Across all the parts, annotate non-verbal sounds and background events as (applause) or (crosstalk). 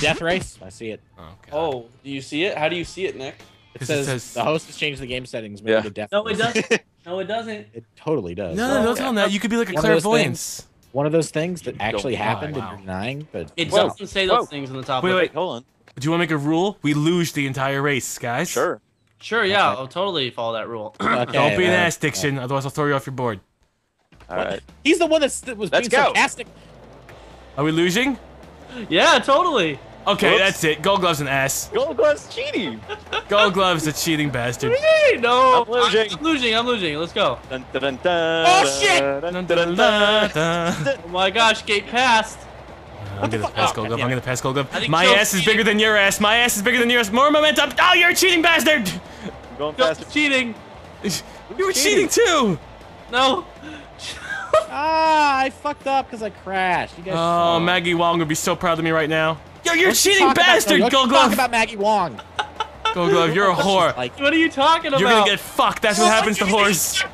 death race. I see it. Oh, God. Oh, do you see it? How do you see it, Nick? It says, says- the host has changed the game settings. Make Yeah. it death No, it doesn't. (laughs) No, it doesn't. It totally does. No, no, Oh, don't tell that. You could be like a One of those clairvoyance. One of those things that actually Don't happened Wow. and you're denying, but It Whoa. doesn't say those Whoa. things on the top. Wait, of wait. it. Hold on. Do you want to make a rule? We lose the entire race, guys. Sure. Sure, yeah, I'll totally follow that rule. okay, Don't be an ass, Diction. Otherwise, I'll throw you off your board. All right. He's the one that's, that was Let's being go. sarcastic. Are we losing? yeah, totally. Okay, Whoops. that's it. Gold Glove's an ass. Gold Glove's cheating. Gold Glove's a cheating bastard. Hey, no, I'm losing. I'm losing. I'm losing. Let's go. Dun, dun, dun, dun, Oh, shit! dun, Dun, dun, dun, dun, dun, dun. dun. (laughs) Oh my gosh, gate passed. I'm gonna pass Gold Glove. I'm gonna pass Gold Glove. My Joe's ass is bigger than your ass. My ass is bigger than yours. More momentum. Oh, you're a cheating bastard. I'm going faster. cheating. (laughs) You were cheating too. No. Ah, I fucked up because I crashed. You guys. Oh, Maggie Wong would be so proud of me right now. Yo, you're a Don't cheating talk about- bastard, don't you Gold Talk about Maggie Wong. Gold Glove, you're a whore. Like, What are you talking about? You're gonna get fucked. That's what happens to whores.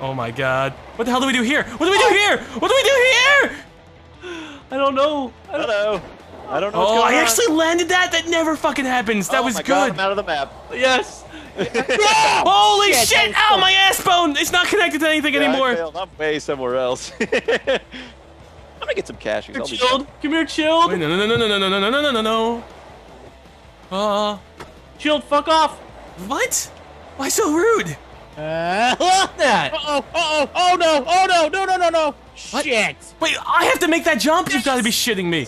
Oh my god. What the hell do we do here? What do we do oh. here? What do we do here? I don't know. I don't, Hello. I don't know what's Oh, going I on. actually landed that. That never fucking happens. That oh was my God, good. I'm out of the map. yes. (laughs) Holy Shit, shit! Ow, my ass bone! It's not connected to anything Yeah, I anymore. failed. I'm way somewhere else. (laughs) I'm gonna get some cashews. Come I'll here, be chilled. Come here, chilled. Wait, no, no, no, no, no, no, no, no, no, no, no, no. Uh, Chilled. Fuck off. what? Why so rude? uh, Fuck that. oh, oh, oh, no, oh no, no, no, no, no. What? Shit. Wait, I have to make that jump? You've got to be shitting me.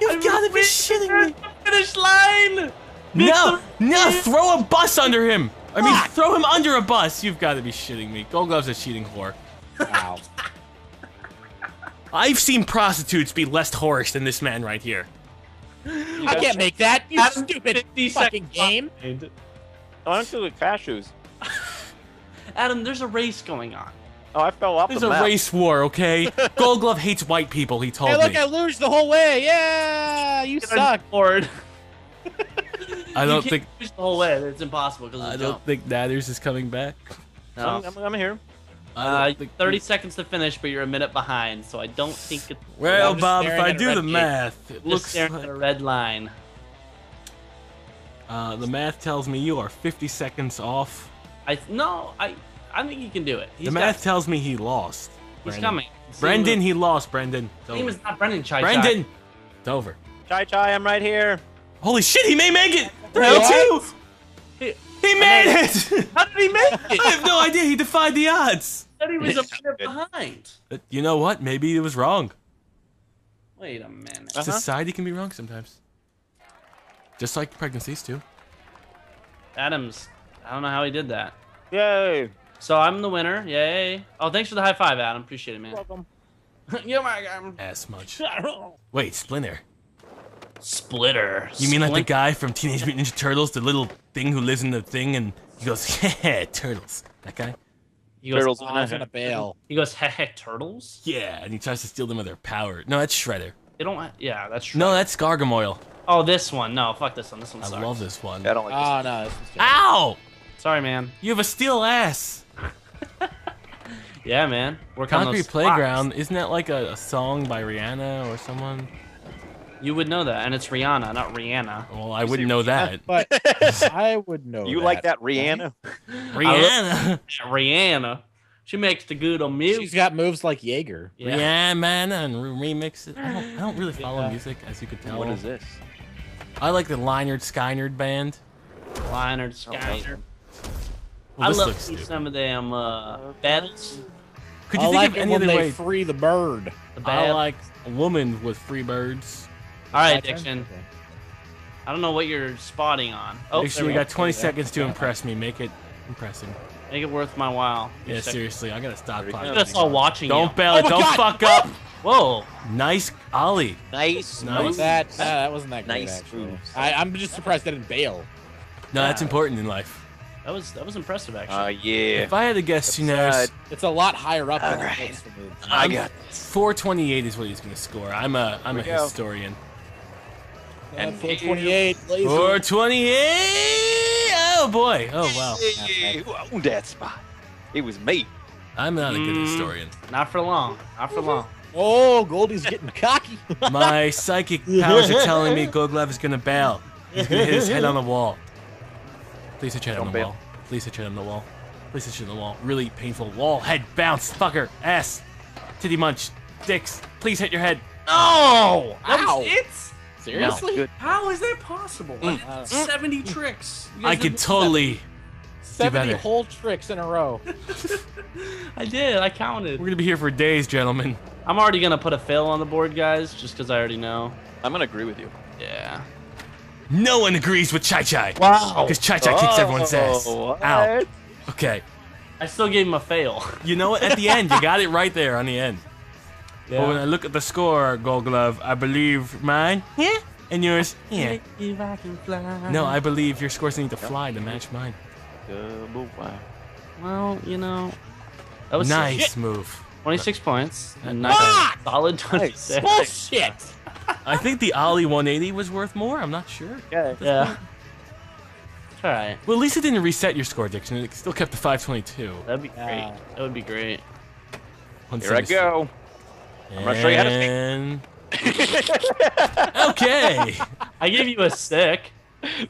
You've I'm got to be shitting me. Finish line. No, Victory. no, throw a bus under him. I mean, Fuck. throw him under a bus. You've got to be shitting me. Gold Glove's a cheating whore. Wow. I've seen prostitutes be less whorish than this man right here. I can't make that. You Adam, stupid 50 fucking game. Oh, I'm still with cashews. Adam, there's a race going on. Oh, I fell off There's the a map. race war, okay? (laughs) Gold Glove hates white people, he told Hey, look, me. I lose the whole way. Yeah, you suck. Forward. (laughs) I don't you think can't push the whole way. It's impossible because I don't jump. think Nathers is coming back. No. I'm, I'm, I'm here. I Uh, don't 30 seconds to finish, but you're a minute behind, so I don't think it's Well, Bob, if I do the gate. math, it just looks staring like at a red line. uh, the math tells me you are 50 seconds off. I no, I I think he can do it. He's the got- math tells me he lost. he's Brendan. coming. See Brendan, he lost. Brendan, it's His name is not Brendan Chai Brendan, it's over. Chai Chai, I'm right here. Holy shit, he may make it. What? 32. He, He made it. (laughs) how did he make it? I have no idea. He defied the odds. I thought he was a Yeah. minute behind. But you know what? Maybe it was wrong. Wait a minute. Uh-huh. Society can be wrong sometimes. Just like pregnancies too. Adams, I don't know how he did that. Yay. So I'm the winner. Yay. Oh, thanks for the high five, Adam. Appreciate it, man. Welcome. (laughs) You're my guy. Ass much. (laughs) Wait, Splinter. Splitter. You mean like the guy from Teenage Mutant Ninja Turtles, the little thing who lives in the thing and he goes, (laughs) yeah, turtles. That guy? He goes, Turtles. Oh, I was gonna bail. he goes, heh heh, turtles? Yeah, and he tries to steal them of their power. No, that's Shredder. They don't, ha- yeah, that's true. No, that's Gargamoyle. Oh, this one. No, fuck this one. This one I sucks. love this one. I don't like Oh no, this is just- Ow! Sorry, man. You have a steel ass. (laughs) Yeah, man. Work on Concrete those Playground, isn't that like a, a song by Rihanna or someone? Spots. You would know that, and it's Rihanna, not Rihanna. Well, I wouldn't know that. But. (laughs) I would know. you like that, Rihanna? (laughs) Rihanna. (laughs) Rihanna. She makes the good on music. She's got moves like Jagger. Yeah. Rihanna man, and re- remix it. I don't, I don't really follow Yeah. music, as you could tell. What is this? I like the Lynyrd Skynyrd band. Leonard Skyner. Well, I love looks me stupid. some of them uh, battles. Could you I think like of it any when other they way? free the bird. The I like a woman with free birds. All right, My? Diction. Okay. I don't know what you're spotting on. Oh, Make sure we we got 20 Yeah. seconds to impress me. Make it impressing. go. Make it worth my while. Yeah, Just seriously, I gotta stop. There we go. Look clocking. at us all watching Don't you. bail Oh it. Don't God. fuck up. Whoa. Nice Ollie. Nice. Nice. That uh, that wasn't that great. Nice actually. I, I'm just surprised I didn't bail. No, that's important in life. That was that was impressive Uh, actually. yeah. If I had to guess, you know, It's a lot higher up. than All right. it looks for me. I I'm- got 428 is what he's gonna score. I'm a I'm a Here we go. historian. And And 428. lazy. 428. Oh boy. Oh wow. Hey, who owned that spot? It was me. I'm not a good Mm. historian. Not for long. Not for long. Oh, Goldie's getting cocky. (laughs) My psychic powers are telling me Gold Glove is gonna bail. He's gonna hit his head on the wall. Please hit your head on Don't the bail. wall. Please hit your head on the wall. Please hit your head on the wall. Really painful wall. Head bounce. Fucker. Ass. Titty munch. Dicks. Please hit your head. Oh! That was it? Seriously? Good. How is that possible? I did Mm. 70 tricks. I did could totally. 70 whole tricks in a row. (laughs) I did. I counted. We're gonna be here for days, gentlemen. I'm already gonna put a fail on the board, guys, just because I already know. I'm gonna agree with you. Yeah. No one agrees with Chai Chai. Wow. Because Chai Chai kicks everyone's ass. Oh, what? Ow. Okay. I still gave him a fail. You know what? At the end, you (laughs) got it right there on the end. But when I look at the score, Gold Glove, I believe mine. Yeah. And yours. Yeah. If I can fly. No, I believe your scores need to fly to match mine. Double wow. Well, you know. That was Nice move. 26 points. And Nice. nice. Solid 26. Bullshit! I think the Ollie 180 was worth more. I'm not sure. Okay. Yeah. It's alright. Well, at least it didn't reset your score, Dixon. It still kept the 522. That'd be great. Yeah. That would be great. Here I go. I'm gonna show you how to skate. and... (laughs) okay. I gave you a stick.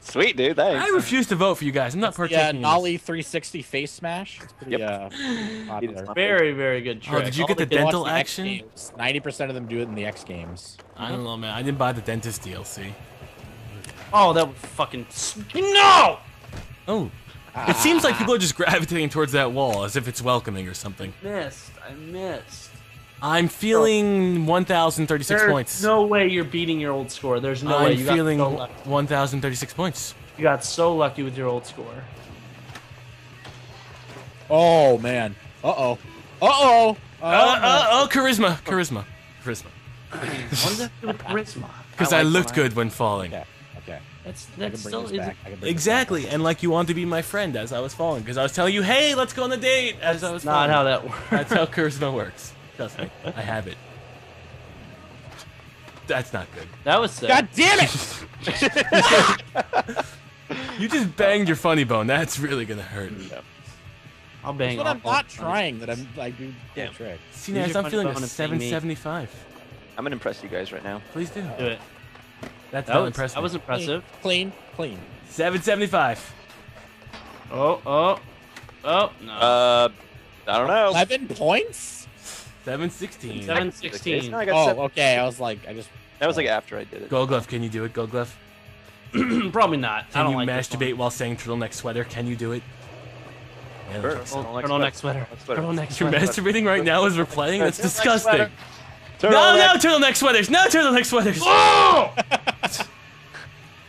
Sweet, dude. Thanks. I refuse to vote for you guys. I'm not Yeah, partaking. in this. Nolly 360 face smash. It's pretty Yep. uh, popular. Very, very good trick. Oh, did you All get the kids- dental Watch the X action? 90% of them do it in the X Games. I don't know, man. I didn't buy the dentist DLC. Oh, that was fucking. No! Oh. It seems like people are just gravitating towards that wall as if it's welcoming or something. Missed. I missed. I'm feeling 1,036 There's points. no way you're beating your old score. There's no way. I'm You feeling so lucky. 1,036 points. you got so lucky with your old score. Oh, man. Uh-oh. Uh-oh. Uh, uh, oh, charisma. Charisma. Charisma. What does that do with charisma? (laughs) Because I, like looked when good when falling. Okay. Okay. That's I that can bring still this is. back. I can bring this Exactly, and like you wanted to be my friend as I was falling, because I was telling you, hey, let's go on a date as I was Not falling. how that works. That's how charisma works. Trust me, I have it. That's not good. That was sick. God damn it! (laughs) You just banged your funny bone. That's really gonna hurt. I'll bang. That's what I'm not trying. That I'm I do Yeah. that trick. See, Use Naz, I'm funny feeling a bone and bang me. 775. I'm gonna impress you guys right now. Please do. Do it. That's That was, impressive. that was impressive. Clean, clean. 775. Oh, oh, oh, no. Uh, I don't know. Eleven points? 716. Seven Okay, sixteen. no, I got Oh, seven. okay. I was like, I just. That was like after I did it. Gold Glove, can you do it? Gold Glove. (clears throat) Probably not. I Can don't you like this masturbate while saying turtleneck sweater? Can you do it? Yeah, Sure. that's- Turtleneck Turtleneck sweater. sweater. Turtleneck Turtleneck You're sweater. masturbating right now as we're playing? That's (laughs) disgusting. sweater. No, no, turtleneck sweaters! No turtleneck sweaters! Oh!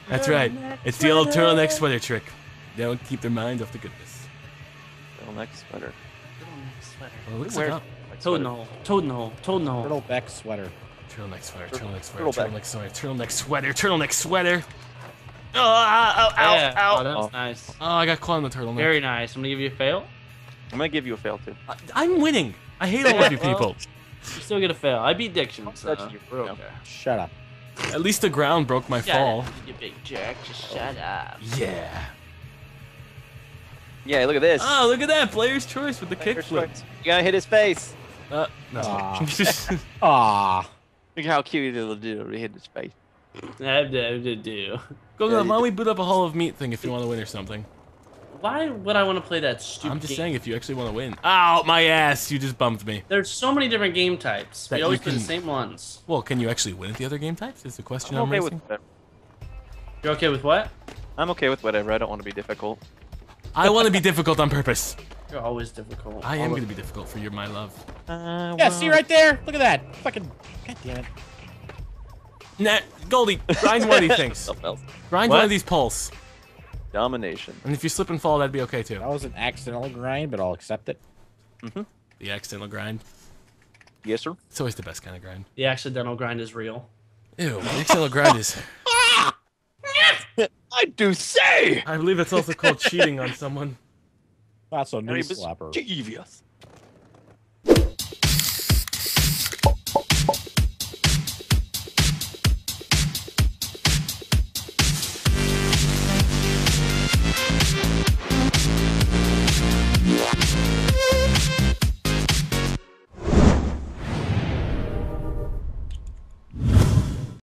That's right. It's the old turtleneck sweater trick. They don't keep their mind off the goodness. Turtleneck sweater. Turtleneck sweater. Oh, looks Where- like up. Like Toad in sweater. the hole. Toad in the hole. Toad in the hole. Turtleback sweater. Turtleneck sweater, Turtle- turtleneck sweater, turtleback. turtleneck sweater, turtleneck sweater, turtleneck sweater. Oh, ow, ow, Yeah. ow, Oh, ow. that was Oh. nice. Oh, I got caught in the turtleneck. Very nice. I'm gonna give you a fail. I'm gonna give you a fail too. I- I'm winning. I hate all of you (laughs) Well, people. You still get a fail. I beat Diction, so That's you. we're okay. Shut up. At least the ground broke my Shut fall. up, you big jerk. Just shut up. Yeah. Yeah, look at this. Oh, look at that. Player's choice with the First kickflip. You gotta hit his face. Uh, no. Ah. (laughs) Ah. Look how cute it'll do to hit his face. I do. do. Go, Yeah, go. you Why don't we boot up a Hall of Meat thing if you want to win or something? Why would I want to play that stupid? I'm just game? saying if you actually want to win. Ow, my ass. You just bumped me. There's so many different game types. That we you always play the same ones. Well, can you actually win at the other game types? Is the question I'm I'm, okay raising. with whatever. You're okay with what? I'm okay with whatever. I don't want to be difficult. I want to be difficult on purpose. You're always difficult. I am going to be difficult for you, my love. Uh, Yeah, see right there? Look at that. Fucking. God damn it. Nah, Goldie, grind one of these (laughs) things. Something else. Grind What? one of these poles. Domination. And if you slip and fall, that'd be okay too. That was an accidental grind, but I'll accept it. Mm -hmm. The accidental grind. Yes, sir. It's always the best kind of grind. The accidental grind is real. Ew, the accidental grind is. (laughs) I do say. I believe it's also called cheating on someone. That's a And knee slapper. Devious.